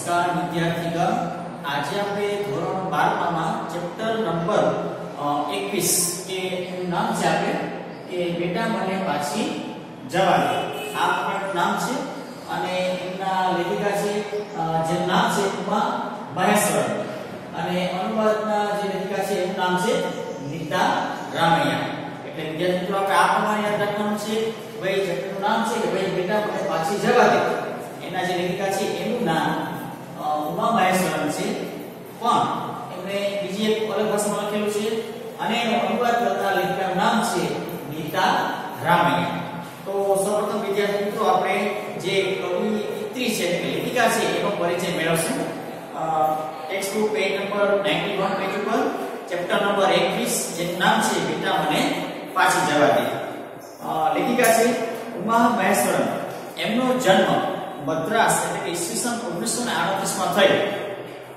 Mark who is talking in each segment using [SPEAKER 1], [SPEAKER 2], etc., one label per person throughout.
[SPEAKER 1] નમસ્કાર વિદ્યાર્થીગણ. આજે આપણે ધોરણ 12 માં ચેપ્ટર નંબર 21 કે એનું નામ છે આપણે, કે બેટા મને પાછી જવા દે આ પણ નામ છે અને એમના લેખિકા છે જે નામ છે ઉમા મહેશ્વર. અને અનુવાદના જે લેખિકા છે એનું નામ છે નીતા રામૈયા. એટલે વિદ્યાર્થી મિત્રો, આપણે આ પ્રમાણે યાદ રાખવાનું છે ભાઈ ચેપ્ટરનું નામ છે કે ભાઈ બેટા મને પાછી જવા દે. એના જે લેખિકા છે એનું નામ અ, ઉમા મહેશ્વરન છે. પણ એમણે બીજી એક અલગ ભાષામાં લખેલું છે અને અનુવાદ કરતા લેખકનું નામ છે નીતા રામાયણ. તો સૌપ્રથમ વિદ્યાર્થી મિત્રો આપણે જે કવિયત્રી છે એટલે લેખિકા છે એનો પરિચય મેળવશું. Text book page number 91 page ઉપર ચેપ્ટર નંબર 21 જેનું નામ છે બેટા મને પાછી જવા દે. લેખિકા છે ઉમા મહેશ્વરન એમનો જન્મ મદ્રાસ એટલે કે ઈસવીસન 1938 માં થઈ.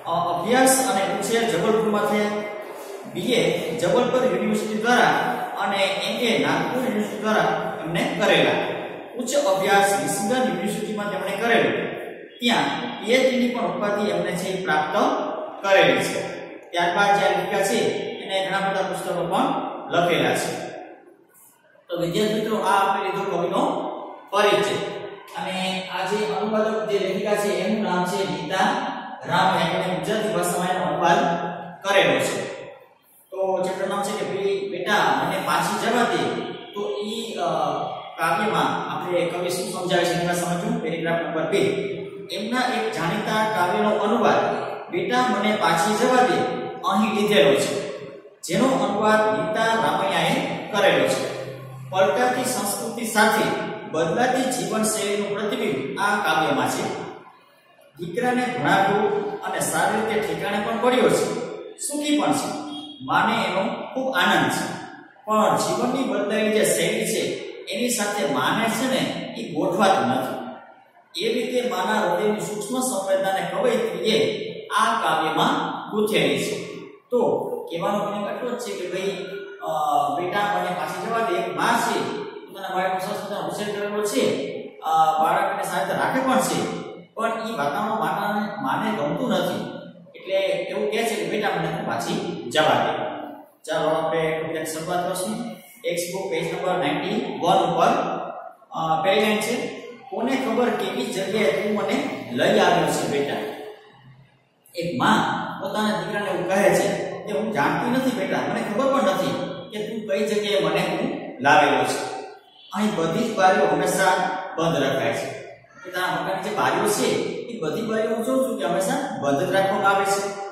[SPEAKER 1] અભ્યાસ અને ઉછેર જબલપુરમાં થયા. બીએ જબલપુર યુનિવર્સિટી દ્વારા અને એમએ નાગપુર યુનિવર્સિટી દ્વારા એમણે કરેલા. ઉચ્ચ અભ્યાસ મિશિગન યુનિવર્સિટીમાં તેમણે કરેલો. ત્યાં PhD ની પણ ઉપાધિ એમણે છે પ્રાપ્ત કરેલી છે. ત્યારબાદ જે લેખિકા છે, એને ઘણા બધા પુસ્તકો પણ લખેલા છે. તો વિદ્યાર્થી મિત્રો, આ આપણે લીધો કવિનો પરિચય. અને આ જે અનુવાદક જે લેખિકા છે એનું નામ છે ગીતા રામ. એમણે ગુજરાતી ભાષામાં એનો અનુવાદ કરેલો છે. તો ચેપ્ટર નામ છે કે ભાઈ બેટા મને પાછી જવા દે. તો અ, કાવ્યમાં આપણે કવિ શું સમજાવે છે એના સમજવું પેરેગ્રાફ નંબર 2 એમના એક જાણીતા કાવ્યનો અનુવાદ બેટા મને પાછી જવા દે. અહીં લીધેલો છે. જેનો અનુવાદ ગીતા રામૈયાએ કરેલો છે. પલટાતી સંસ્કૃતિ સાથે બદલાતી જીવનશૈલીનું પ્રતિબિંબ આ કાવ્યમાં છે. દીકરાને ભણાવ્યું અને સારી રીતે ઠેકાણે પણ પડ્યો છે. સુખી પણ છે. માને એનો ખૂબ આનંદ છે. પણ જીવનની બદલાયેલી જે શૈલી છે, એની સાથે માને છે ને, એ ગોઠવાતું નથી. એ રીતે માના હૃદયની સૂક્ષ્મ સંવેદનાને કવયત્રીએ આ કાવ્યમાં ગૂંથેલી છે. તો કહેવાનો મને એટલો જ છે કે ભાઈ બેટા, મને પાછી જવા દે. મા છે. પોતાના બાળકનો સરસ મજાનો કરેલો છે બાળકને સારી રાખે પણ છે, પણ એ વાતાવરણ માતાને, માને ગમતું નથી. એટલે એવું કહે છે કે, બેટા, મને પાછી જવા દે. ચાલો, આપણે કવિતાની શરૂઆત કરશું. ટેક્સ્ટ બુક પેજ નંબર 91 ઉપર પહેલી છે. કોને ખબર કેવી જગ્યાએ તું મને લઈ આવ્યો છે, બેટા? એક માં પોતાના દીકરાને એવું કહે છે કે, હું જાણતી નથી, બેટા, મને ખબર પણ નથી કે તું કઈ જગ્યાએ મને હું લાવેલો છે. અહીં બધી જ બારીઓ હંમેશા બંધ રખાય છે. એટલે આ મકાનની જે બારીઓ છે, એ બધી બારીઓ હું જોઉં છું કે હંમેશા બંધ રાખવામાં આવે છે.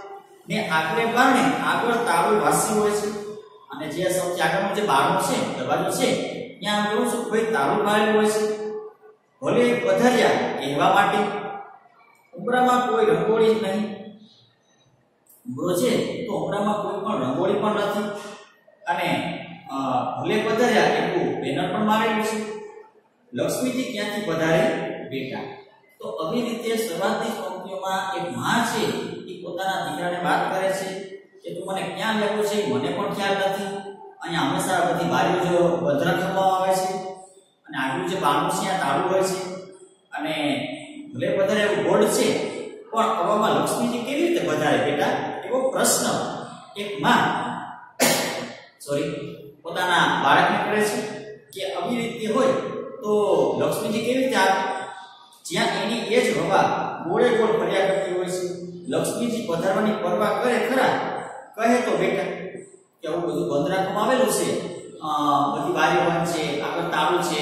[SPEAKER 1] ને આગળ કારણે આગળ તાળું વાસી હોય છે. અને જે સૌથી આગળનો જે બારણું છે, દરવાજો છે, ત્યાં જોઉં છું કોઈ તાળું મારેલું હોય છે. ભલે પધાર્યા કહેવા માટે, ઉમરામાં કોઈ રંગોળી નહીં. ઉમરો છે તો ઉમરામાં કોઈ પણ રંગોળી પણ નથી. અને ભલે પધાર્યા એવું બેનર પણ મારેલું છે. લક્ષ્મીજી ક્યાંથી પધારે? બેટા. તો આવી રીતે શરૂઆતની પંક્તિઓમાં એક માં છે, એ પોતાના દીકરાને વાત કરે છે, કે તું મને ક્યાં લેવું છે, મને પણ ખ્યાલ નથી. અહીંયા હંમેશા બધી બારીઓ જો બંધ થવામાં આવે છે, અને આગળ જે બાણું છે તાળું હોય છે, અને ભલે પધારે એવું બોર્ડ છે, પણ હવામાં લક્ષ્મીજી કેવી રીતે વધારે બેટા? એવો પ્રશ્ન એક માં સોરી પોતાના બાળકને કરે છે કે આવી રીતે હોય તો લક્ષ્મીજી કેવી રીતે આવે? જ્યાં એની એ જ હવા ગોળે ગોળ ફર્યા કરતી હોય છે, લક્ષ્મીજી પધારવાની પરવા કરે ખરા? કહે તો બેટા કે આવું બધું બંધ આવેલું છે બધી બંધ છે, આગળ તાળું છે,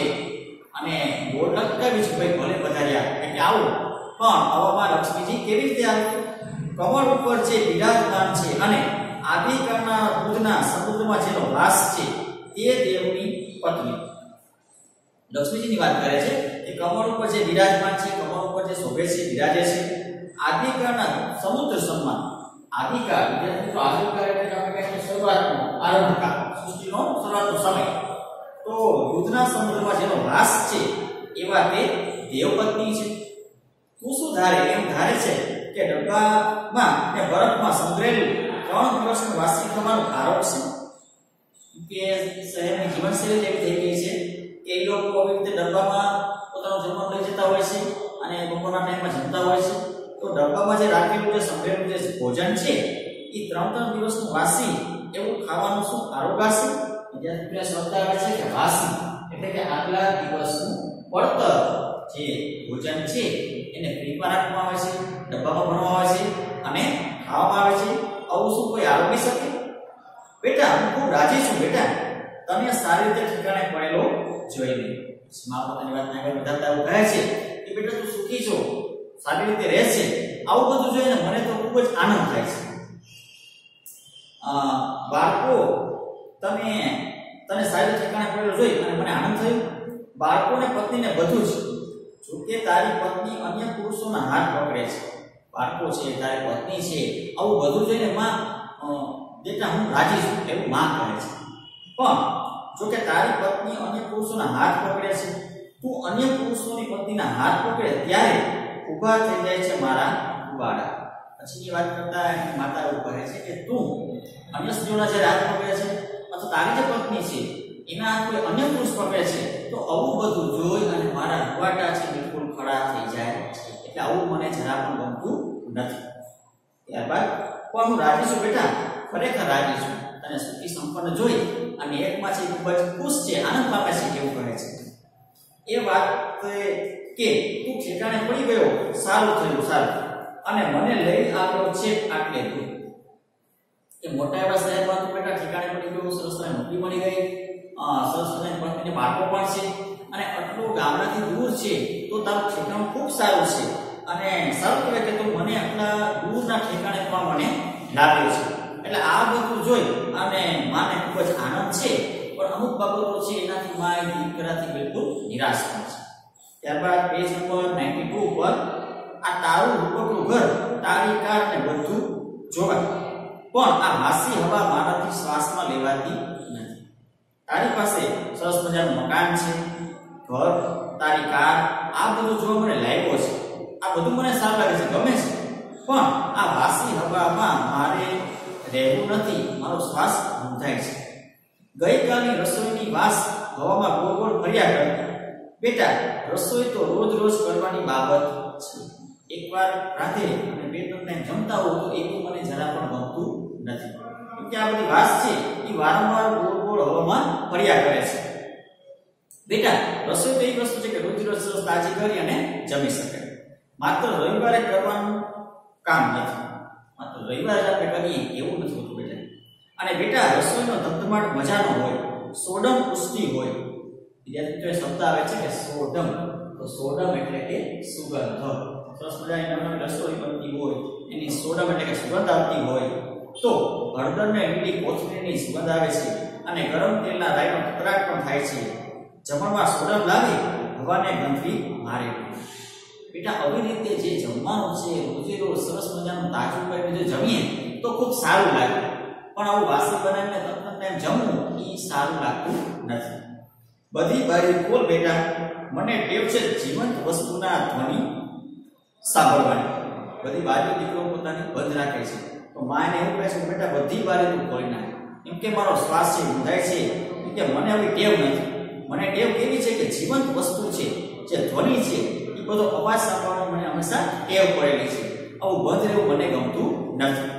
[SPEAKER 1] અને બોર્ડ લટકાવી છે, ભાઈ, ભલે પધાર્યા. એટલે આવું. પણ હવામાં લક્ષ્મીજી કેવી રીતે આવે? કમળ ઉપર જે બિરાજમાન છે અને આદિકાળના દૂધના સમુદ્રમાં જેનો વાસ છે, તે દેવની પત્ની. લક્ષ્મીજીની વાત કરે છે કે કમળ ઉપર જે બિરાજમાન છે, કમળ ઉપર જે શોભે છે, બિરાજે છે આદિકાળના સમુદ્ર સમાન આદિકાળ વિદ્યાર્થી મિત્રો આદિકાળ એટલે આપણે કહીએ શરૂઆતનો આરંભકાળ સૃષ્ટિનો શરૂઆતનો સમય. તો દૂધના સમુદ્રમાં જેનો વાસ છે, એવા તે દેવપત્ની છે. તું શું ધારે? એમ ધારે છે કે ડબ્બામાં ને બરફમાં સંગ્રહેલું ત્રણ દિવસનું વાસી તમારું છે. કે શહેરની જીવનશૈલી જેવી થઈ ગઈ છે. એ લોકો આવી રીતે ડબ્બામાં પોતાનું જમવાનું લઈ જતા હોય છે અને બપોરના ટાઈમમાં જમતા હોય છે. તો ડબ્બામાં જે રાખેલું જે સંભળેલું જે ભોજન છે એ ત્રણ ત્રણ દિવસનું વાસી એવું ખાવાનું શું આરોગાશે વિદ્યાર્થી શબ્દ આવે છે કે વાસી એટલે કે આગલા દિવસનું પડતર જે ભોજન છે, એને ફ્રીમાં રાખવામાં આવે છે, ડબ્બામાં ભરવામાં આવે છે શું શકે? બેટા, હું ખૂબ રાજી છું, બેટા. તમે સારી રીતે ઠેકાણે પડેલો જોઈને મા વાત આગળ વધારતા એવું કહે છે કે, બેટા, તું સુખી છો, સારી રીતે રહે છે આવું બધું જોઈને મને તો ખૂબ જ આનંદ થાય છે. બાળકો, તમે તને સારી ઠેકાણે પડેલો જોઈ અને મને આનંદ થયો? બાળકોને પત્નીને બધું જ. જો કે તારી પત્ની અન્ય પુરુષોના હાથ પકડે છે. બાળકો છે, તારી પત્ની છે, આવું બધું જોઈને માં બેટા હું રાજી છું, એવું માં કહે છે. પણ, જો કે તારી પત્ની અન્ય પુરુષોના હાથ પકડે છે, તું અન્ય પુરુષોની પત્નીના હાથ પકડે ત્યારે ઊભા થઈ જાય છે મારા કુવાડા. પછીની વાત કરતા માતા એવું કહે છે કે તું અન્ય સ્ત્રીઓના જે હાથ પકડે છે, અથવા તારી જે પત્ની છે, એના હાથ કોઈ અન્ય પુરુષ પકડે છે, તો આવું બધું જોઈ અને મારા રૂવાટા છે બિલકુલ ખડા થઈ જાય એટલે આવું મને જરા પણ ગમતું નથી. ત્યારબાદ હું રાજી છું બેટા. ખરેખર રાજી છું. તને સુખી સંપન્ન જોઈ અને એકમાં છે ખૂબ જ ખુશ છે, આનંદ પામે છે એવું કહે છે. એ વાત કે તું ઠેકાણે પડી ગયો, સારું થયું, સારું. અને મને લઈ આવ્યો છે આટલે દૂર એ મોટા એવા શહેરમાં તું બેટા ઠેકાણે પડી ગયો, સરસ તને નોકરી મળી ગઈ. સરસ તને બાળકો પણ છે. અને આટલું ગામડાથી દૂર છે, તો તારું ઠેકાણું ખૂબ સારું છે. અને સારું કહેવાય કે તો મને આટલા દૂરના ઠેકાણે પણ મને લાવ્યો છે. એટલે આ બધું જોઈ અને માને ખૂબ જ આનંદ છે, પણ અમુક બાબતો છે એનાથી મા એ દીકરાથી બિલકુલ નિરાશ થાય છે. ત્યારબાદ પેજ નંબર 92 ઉપર આ તારું રૂપકનું ઘર, તારી કાર ને બધું જોવાય પણ આ માસી હવા મારાથી શ્વાસમાં લેવાતી નથી. તારી પાસે સરસ મજાનું મકાન છે, ઘર, તારી કાર, આ બધું જોવા મને લાગ્યો છે આ બધું મને સારું લાગે છે, ગમે છે. પણ આ વાસી હવામાં મારે રહેવું નથી, મારો શ્વાસ બંધાય છે. ગઈકાલની રસોઈની વાસ હવામાં ગોળ ફર્યા કરતી બેટા, રસોઈ તો રોજ રોજ કરવાની બાબત છે. એકવાર રાતે અને બે ત્રણ ટાઈમ જમતા હોવ તો એવું મને જરા પણ ગમતું નથી. કેમ કે આ બધી વાસ છે, એ વારંવાર ગોળ ગોળ હવામાં ફર્યા કરે છે. બેટા, રસોઈ તો એવી વસ્તુ છે કે રોજ રોજ તાજી કરી અને જમી શકાય. માત્ર રવિવારે કરવાનું કામ નથી. માત્ર રવિવારે આપણે કરીએ એવું નથી હોતું બેટા. અને બેટા, રસોઈનો ધમધમાટ મજાનો હોય, સોડમ પુષ્ટિ હોય. વિદ્યાર્થી શબ્દ આવે છે કે સોડમ. તો સોડમ એટલે કે સુગંધ. સરસ મજાની નવી રસોઈ બનતી હોય, એની સોડમ એટલે કે સુગંધ આવતી હોય. તો હળદરને લીલી કોથમીરની સુગંધ આવે છે અને ગરમ તેલના રાઈનો તકરાટ પણ થાય છે. જમણમાં સોડમ લાવી, હવાને ગંધવી મારે. બેટા આવી રીતે જે જમવાનું છે રોજે સરસ મજાનું તાજું કરીને જો જમીએ, તો ખૂબ સારું લાગે. પણ આવું વાસી બનાવીને તમને ટાઈમ જમવું, એ સારું લાગતું નથી. બધી બારી ખોલ બેટા, મને ટેવ છે જીવંત વસ્તુના ધ્વનિ સાંભળવાની. બધી બારીઓ દીકરો પોતાની બંધ રાખે છે. તો માને એવું કહે છે બેટા, બધી બારી તું ખોલી નાખ. એમ કે મારો શ્વાસ છે ઊંધાય છે કે મને આવી ટેવ નથી. મને ટેવ કેવી છે કે જીવંત વસ્તુ છે, જે ધ્વનિ છે એ બધો અવાજ સાંભળવાની મને હંમેશા ટેવ પડેલી છે. આવું બંધ રહેવું મને ગમતું નથી.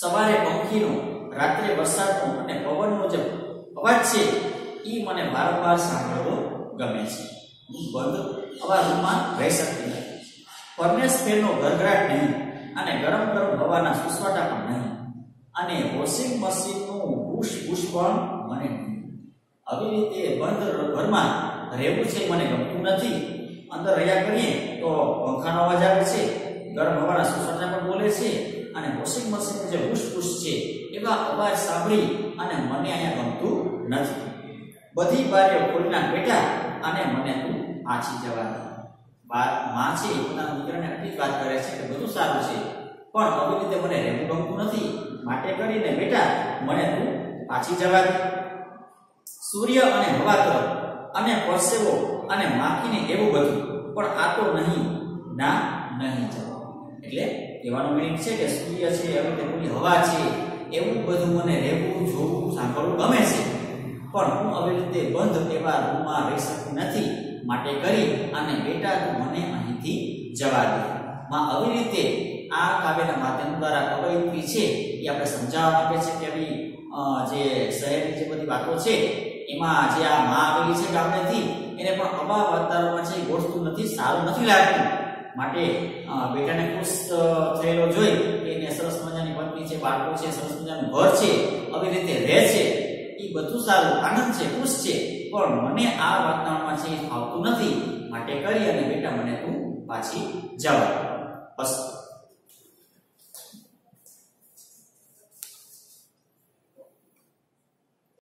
[SPEAKER 1] સવારે પંખીનો, રાત્રે વરસાદનો અને પવનનો જે અવાજ છે એ મને વારંવાર સાંભળવો ગમે છે. હું બંધ આવા રૂમમાં રહી શકતી નથી. ફર્નેસ ફેરનો ગરગડાટ નહીં અને ગરમ ગરમ હવાના સુસવાટા પણ નહીં. અને વોશિંગ મશીનનું બુશ બુશ પણ મને આવી રીતે બંધ ઘરમાં રહેવું છે મને ગમતું નથી. અંદર રહ્યા કરીએ તો પંખાનો અવાજ આવે છે, ગરમ હવાના સુસવાટા પણ બોલે છે અને વોશિંગ મશીન જે બુશ છે, એવા અવાજ સાંભળી અને મને અહીંયા ગમતું નથી. બધી બારીઓ ખોલી બેઠા અને મને તું પાછી જવા દે. માં છે પોતાના દીકરાને આટલી વાત કરે છે કે બધું સારું છે, પણ આવી રીતે મને રહેવું ગમતું નથી. માટે કરીને બેટા, મને તું પાછી જવા દે. સૂર્ય અને હવા તરફ અને પરસેવો અને માખીને એવું બધું. પણ આ તો નહીં. ના, નહીં જવાબ. એટલે કહેવાનો મીનિંગ છે કે સૂર્ય છે રીતે ખુલ્લી હવા છે, એવું બધું મને રહેવું, જોવું, સાંભળવું ગમે છે. પણ હું આવી રીતે બંધ એવા રૂમમાં રહી શકતી નથી. માટે કરી અને બેટા મને અહીંથી જવા દે. માં આવી રીતે આ કાવ્યના માધ્યમ દ્વારા કવયિત્રી છે એ આપણે સમજાવવા માંગે છે કે આવી જે શહેરની જે બધી વાતો છે, એમાં જે આ માં આવેલી છે ગામડેથી એને પણ અભાવ વાતાવરણમાં છે એ ગોઠતું નથી, સારું નથી લાગતું. માટે બેટાને ખુશ થયેલો જોઈ એને સરસ મજાની પત્ની છે, બાળકો છે, સરસ મજાનું ઘર છે, આવી રીતે રહે છે. એ બધું સારું, આનંદ છે, ખુશ છે. પણ મને આ વાતાવરણમાં છે એ ફાવતું નથી. માટે કરી અને બેટા મને તું પાછી જવા. બસ.